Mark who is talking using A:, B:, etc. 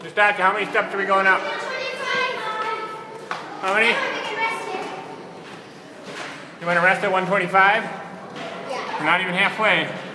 A: Nastassja, how many steps are we going up? How many? You want to rest at 125?
B: Yeah.
A: We're not even halfway.